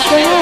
something